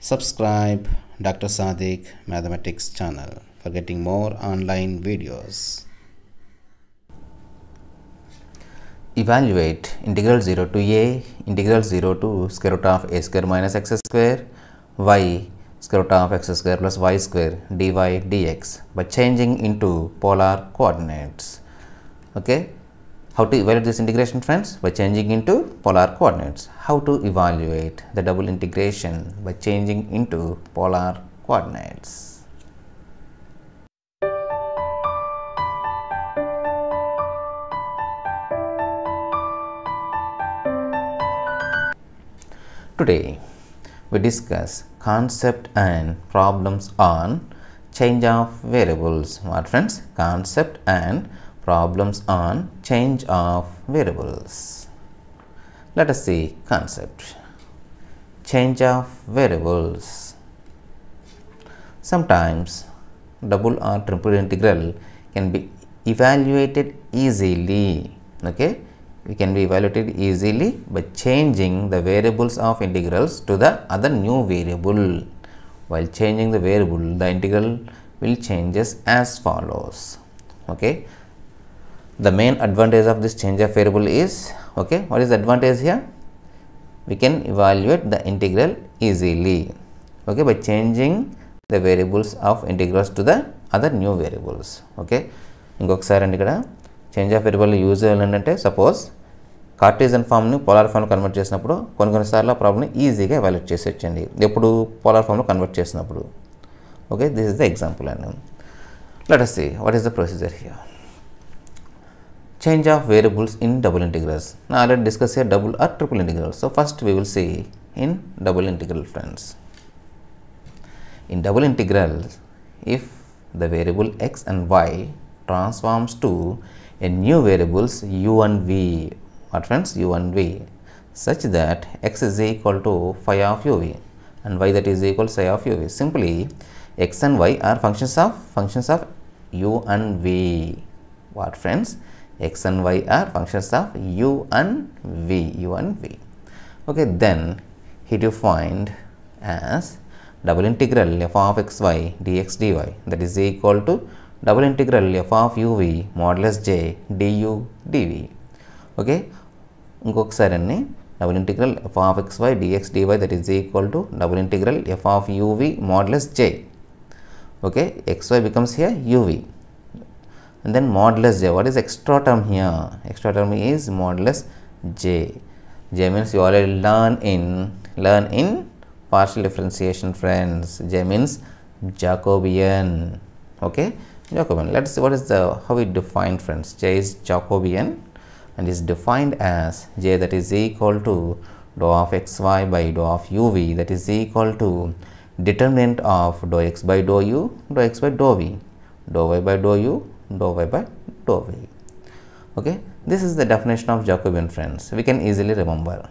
Subscribe Dr. Sadik Mathematics channel for getting more online videos. Evaluate integral 0 to a integral 0 to square root of a square minus x square y square root of x square plus y square dy dx by changing into polar coordinates. Okay. How to evaluate this integration friends? By changing into polar coordinates. How to evaluate the double integration? By changing into polar coordinates. Today we discuss concept and problems on change of variables. What friends? Concept and problems on change of variables. Let us see concept. Change of variables. Sometimes double or triple integral can be evaluated easily. Okay, we can be evaluated easily by changing the variables of integrals to the other new variable. While changing the variable, the integral will changes as follows. Okay, the main advantage of this change of variable is okay what is the advantage here we can evaluate the integral easily okay by changing the variables of integrals to the other new variables okay ఇంకొకసారి అండి ఇక్కడ change of variable use ఏంటంటే suppose cartesian ఫామ్ని polar ఫామ్లో convert చేసినప్పుడు కొన్ని కొన్నిసార్లు ఆ ప్రాబ్లమ్ని ఈజీగా ఎవాల్యుయేట్ చేసేయచ్చండి ఎప్పుడు పోలార్ ఫామ్లో కన్వర్ట్ చేసినప్పుడు okay this is the example అండి let us see what is the procedure here change of variables in double integrals. Now, let us discuss here double or triple integrals. So, first we will see in double integral friends. In double integrals, if the variable x and y transforms to a new variables u and v, what friends u and v, such that x is equal to phi of uv and y that is equal to psi of uv. Simply, x and y are functions of functions of u and v. What friends? x and y are functions of u and v u and v okay then he defined as double integral f of x y dx dy that is equal to double integral f of uv modulus j du dv okay ఇంకొకసారి అన్ని double integral f of x y dx dy that is equal to double integral f of uv modulus J okay x y becomes here uv and then modulus j. What is extra term here? Extra term is modulus j. J means you already learn in learn in partial differentiation friends. J means jacobian. Okay? Jacobian. Let's see what is the how we define friends? J is jacobian and is defined as j that is equal to dou of xy by dou of uv that is equal to determinant of dou x by dou u dou x by dou v. Dou y by dou u dou y by dou v. Okay, this is the definition of Jacobian friends. We can easily remember.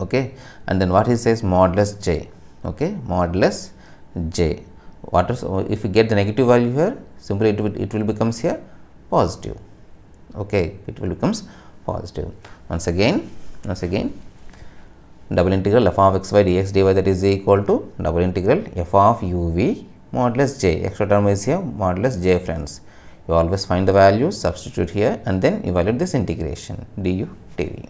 Okay, and then what he says modulus j. Okay, modulus j. What is if you get the negative value here? Simply it will it will becomes here positive. Okay, it will becomes positive. Once again, once again, double integral f of x y dx dy that is equal to double integral f of u v modulus j. Extra term is here. Modulus j friends. You always find the values substitute here and then evaluate this integration. Du dv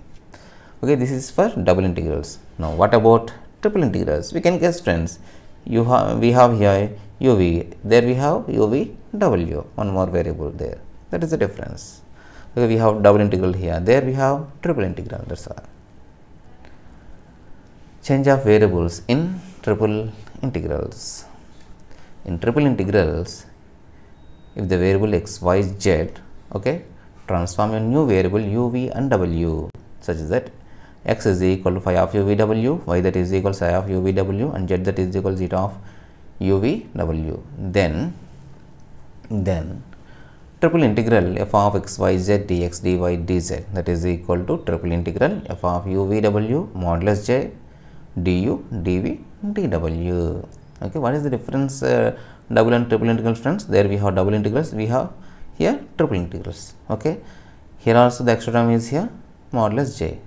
okay this is for double integrals. Now what about triple integrals? We can guess friends. You have we have here uv there we have uv w. One more variable there. That is the difference. Okay we have double integral here. There we have triple integral. That's all. Change of variables in triple integrals in triple integrals if the variable x y z okay transform a new variable u v and w such that x is equal to phi of u v w y that is equal to psi of u v w and z that is equal to zeta of u v w. Then then triple integral f of x y z dx dy dz that is equal to triple integral f of u v w modulus j du dv dw okay what is the difference uh, double and triple integral friends? There we have double integrals we have here triple integrals. Okay here also the extra term is here modulus j.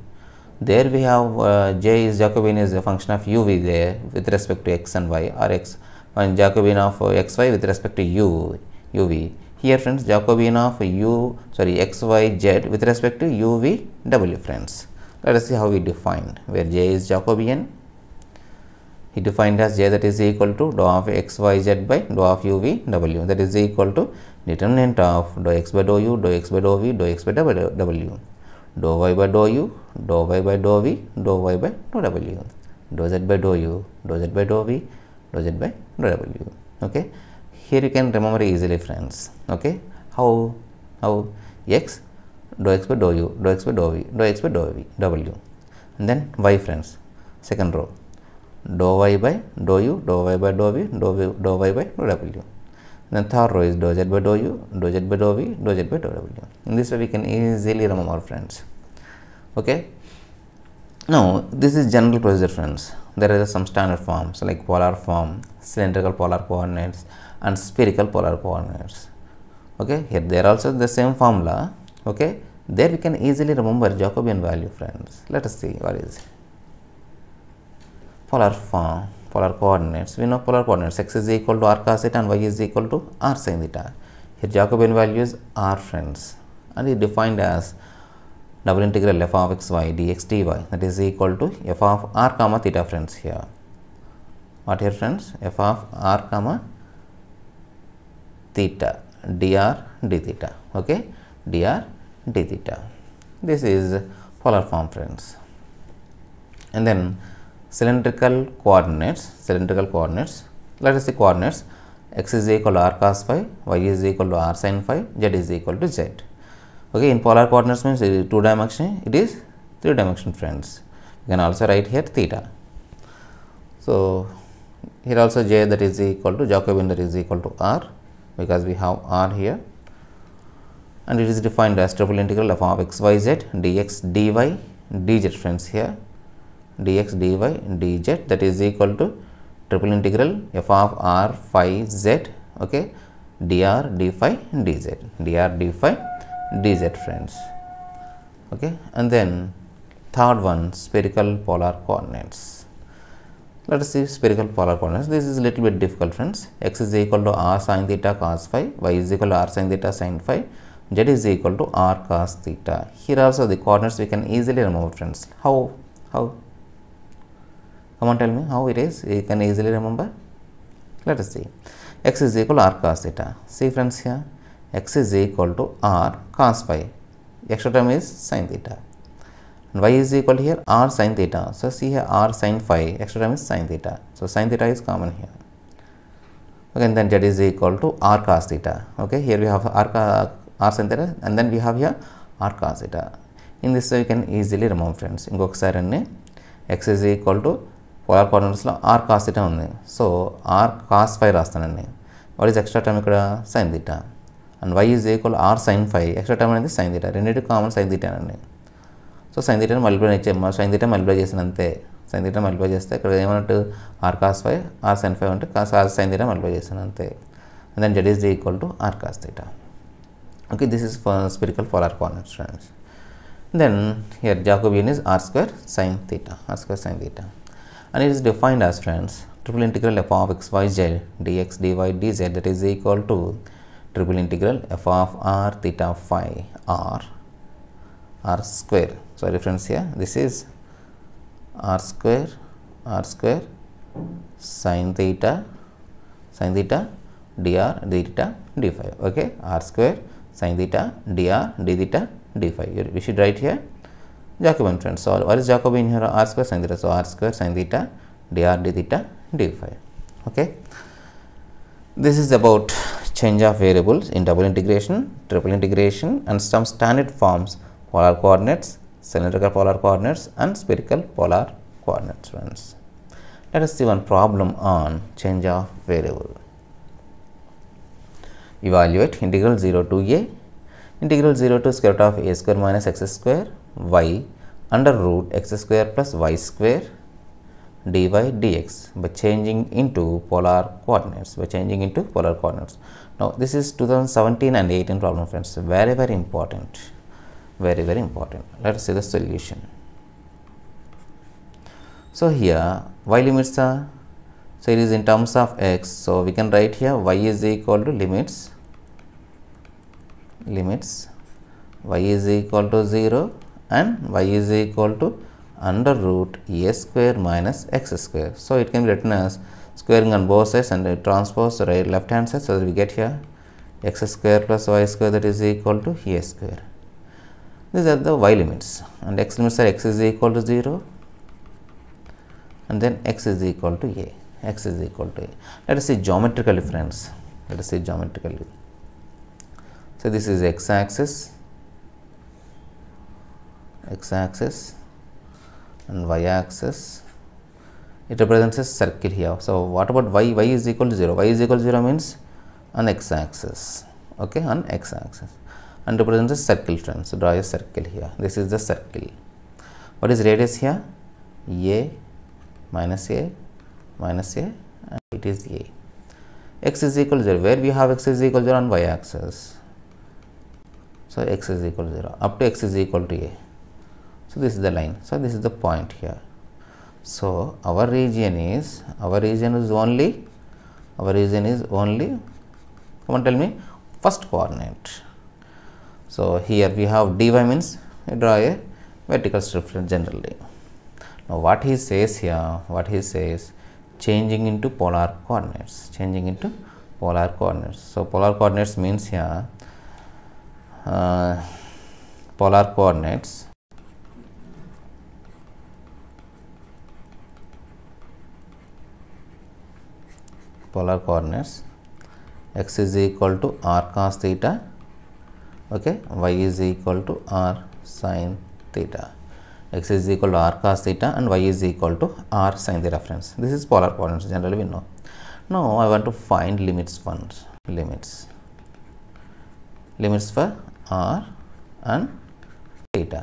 There we have uh, j is Jacobian is a function of uv there with respect to x and y or x and Jacobian of uh, xy with respect to u uv here friends Jacobian of u sorry xy z with respect to uv w friends. Let us see how we defined where j is Jacobian he defined as j that is equal to dou of x y z by dou of u v w that is equal to determinant of dou x by dou u dou x by dou v dou x by w dou y by dou u dou y by dou v dou y by dou w dou z by dou u dou z by dou v dou z by dou w okay here you can remember easily friends okay how how x dou x by dou u dou x by dou v dou x by dou v w and then y friends second row dou y by dou u dou y by dou v dou, v, dou y by dou w. Then third row is dou z by dou u dou z by dou v dou z by dou w. In this way we can easily remember friends. Okay? Now this is general procedure friends. There are some standard forms like polar form cylindrical polar coordinates and spherical polar coordinates. Okay? Here they are also the same formula. Okay? There we can easily remember jacobian value friends. Let us see what is it polar form polar coordinates. We know polar coordinates. X is equal to r cos theta and y is equal to r sin theta. Here jacobian value is r friends. And it defined as double integral f of x y dx dy that is equal to f of r comma theta friends here. What here friends? F of r comma theta dr d theta. Okay? dr d theta. This is polar form friends. And then cylindrical coordinates cylindrical coordinates let us see coordinates. X is equal to r cos phi y is equal to r sin phi z is equal to z. Okay in polar coordinates means it is two dimension it is three dimension friends. You can also write here theta. So here also j that is equal to jacobian that is equal to r because we have r here. And it is defined as triple integral of x y z dx dy dz friends here dx dy dz that is equal to triple integral f of r phi z okay? dr d phi dz dr d phi dz friends okay? And then third one spherical polar coordinates. Let us see spherical polar coordinates. This is a little bit difficult friends. X is equal to r sin theta cos phi y is equal to r sin theta sin phi z is equal to r cos theta. Here also the coordinates we can easily remove friends. How? How come on tell me how it is you can easily remember let us see x is equal to r cos theta see friends here x is equal to r cos phi extra term is sin theta and y is equal to here r sin theta so see here r sin phi extra term is sin theta so sin theta is common here okay and then z is equal to r cos theta okay here we have r, r sin theta and then we have here r cos theta in this way you can easily remove friends ఇంకొకసారి అన్ని x is equal to polar కోఆర్డినేట్స్లో r cos theta ఉంది. So r cos five రాస్తానండి. What is extra term ఇక్కడ? Sine theta and y is equal r sine five extra term అనేది sine theta రెండింటి common sine theta అండి. So sine థీటాని multiply ఇచ్చే sine theta multiply చేసిన అంతే సైన్ థీటా మల్టిప్లై చేస్తే ఇక్కడ ఏమన్నట్టు? R cos five r sine five అంటే cos r sine theta multiply చేసాను అంతే and then z is equal to r cos theta okay this is spherical spherical polar coordinates then here here jacobian is r square sine theta. R sine theta and it is defined as friends triple integral f of x y z dx dy dz that is equal to triple integral f of r theta phi r r square. Sorry reference here this is r square r square sin theta sin theta dr d theta d phi okay? r square sin theta dr d theta d phi. We should write here Jacobian friends. So what is Jacobian here? R square sin theta. So r square sin theta dr d theta d phi. Okay. This is about change of variables in double integration, triple integration, and some standard forms: polar coordinates, cylindrical polar coordinates, and spherical polar coordinates. Friends, let us see one problem on change of variable. Evaluate integral 0 to a integral 0 to square root of a square minus x square y under root x square plus y square dy dx by changing into polar coordinates by changing into polar coordinates. Now this is 2017 and 18 problem friends. Very very important. Very very important. Let us see the solution. So here y limits are so it is in terms of x. So we can write here y is equal to limits limits y is equal to 0 and y is equal to under root a square minus x square. So it can be written as squaring on both sides and transpose the right left hand side. So that we get here x square plus y square that is equal to a square. These are the y limits and x limits are x is equal to 0 and then x is equal to a x is equal to a. Let us see geometrically friends. Let us see geometrically. So this is x axis x axis and y axis it represents a circle here. So what about y? y is equal to 0. y is equal to 0 means on x axis okay on x axis and represents a circle. So draw a circle here. This is the circle. What is radius here? a minus a minus a and it is a. x is equal to 0. Where we have x is equal to 0 on y axis. So x is equal to 0 up to x is equal to a. So this is the line. So this is the point here. So our region is our region is only our region is only come on tell me first coordinate. So here we have dy means we draw a vertical strip generally. Now what he says here, what he says changing into polar coordinates, changing into polar coordinates. So polar coordinates means here uh, polar coordinates polar coordinates. X is equal to r cos theta. Okay? Y is equal to r sin theta. X is equal to r cos theta and y is equal to r sin theta friends. This is polar coordinates generally we know. Now i want to find limits once limits. Limits for r and theta.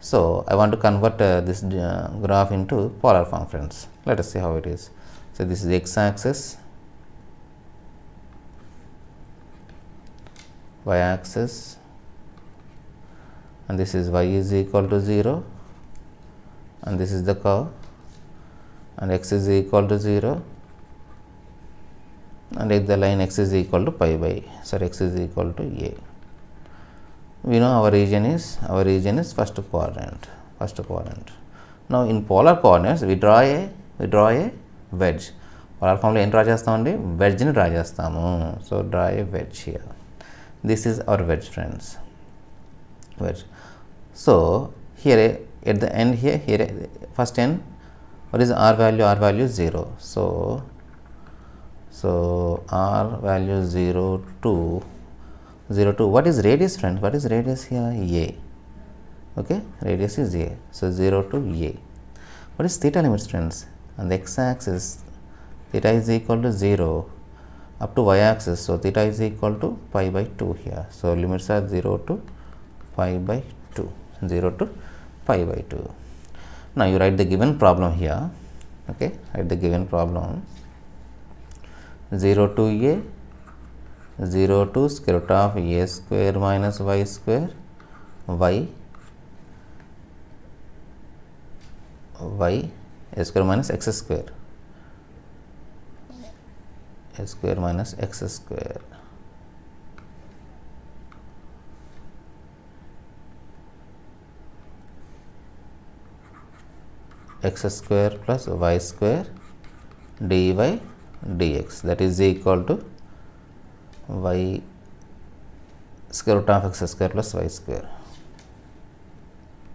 So i want to convert uh, this uh, graph into polar form friends. Let us see how it is. So this is x axis y axis and this is y is equal to 0 and this is the curve and x is equal to 0 and if the line x is equal to pi by sorry x is equal to a we know our region is our region is first quadrant first quadrant now in polar coordinates we draw a we draw a wedge polar form లో ఏం draw చేస్తామండి వెడ్జ్ని draw చేస్తాము so draw a wedge here this is our wedge friends. Wedge. So here at the end here here first end what is r value? r value 0 so so r value 0 to 0 to what is radius friends? What is radius here? A. Okay? Radius is a. So 0 to a. What is theta limits friends? On the x axis theta is equal to 0 up to y axis. So theta is equal to pi by 2 here. So limits are 0 to pi by 2 0 to pi by 2 now you write the given problem here. Okay? Write the given problem. 0 to a 0 to square root of a square minus y square y y square minus x square square minus x square. X square plus y square dy dx. That is equal to y square root of x square plus y square.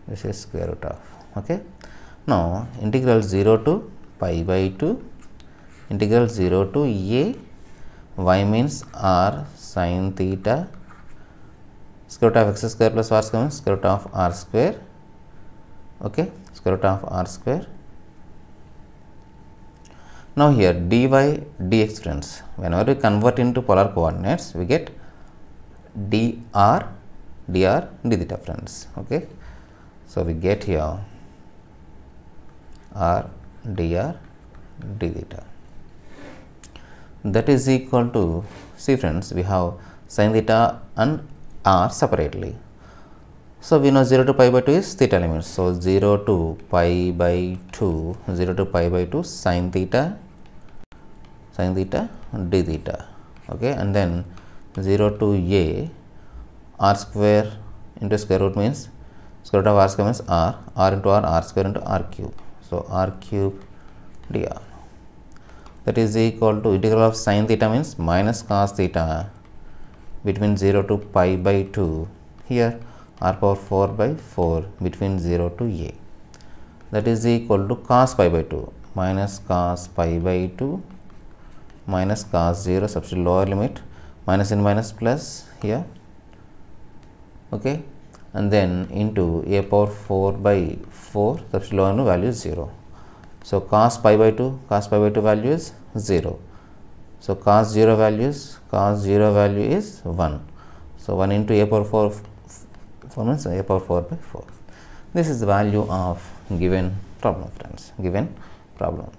This is square root of okay? Now integral 0 to pi by 2 integral 0 to a y means r sin theta square root of x square plus y square means square root of r square okay square root of r square now here dy dx friends whenever we convert into polar coordinates we get dr dr d theta friends okay so we get here r dr d theta that is equal to see friends we have sin theta and r separately So we know 0 to pi by 2 is theta limit. So 0 to pi by 2, 0 to pi by 2 sine theta, sine theta d theta. Okay, and then 0 to a r square into square root means square root of r square means r, r into r, r square into r cube. So r cube dr that is equal to integral of sine theta means minus cos theta between 0 to pi by 2 here r power 4 by 4 between 0 to a. That is equal to cos pi by 2 minus cos pi by 2 minus cos 0 substitute lower limit. Minus in minus plus here. Okay. And then into a power 4 by 4 substitute lower value is 0 so cos pi by 2 cos pi by 2 value is 0 so cos 0 values cos 0 value is 1 so 1 into a power 4 4 means a power 4 by 4 this is the value of given problem friends given problem.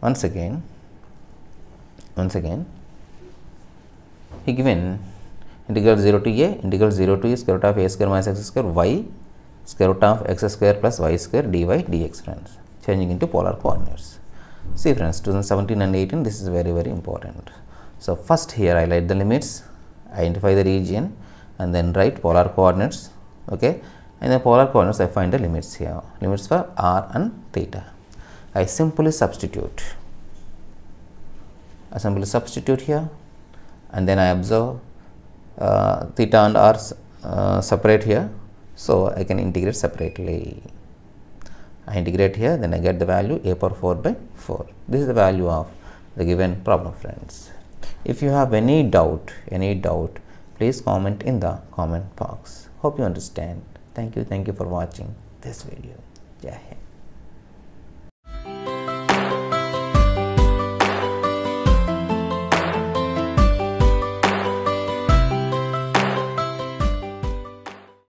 Once again once again he given integral 0 to a integral 0 to a square root of a square minus x square y square root of x square plus y square dy dx friends changing into polar coordinates see friends 2017 and 18 this is very very important. So first here I write the limits identify the region and then write polar coordinates okay? And the polar coordinates I find the limits here. Limits for r and theta. I simply substitute. I simply substitute here and then I observe uh, theta and r uh, separate here. So I can integrate separately I integrate here then I get the value a power 4 by 4 this is the value of the given problem friends. If you have any doubt any doubt please comment in the comment box. Hope you understand. Thank you thank you for watching this video. Jai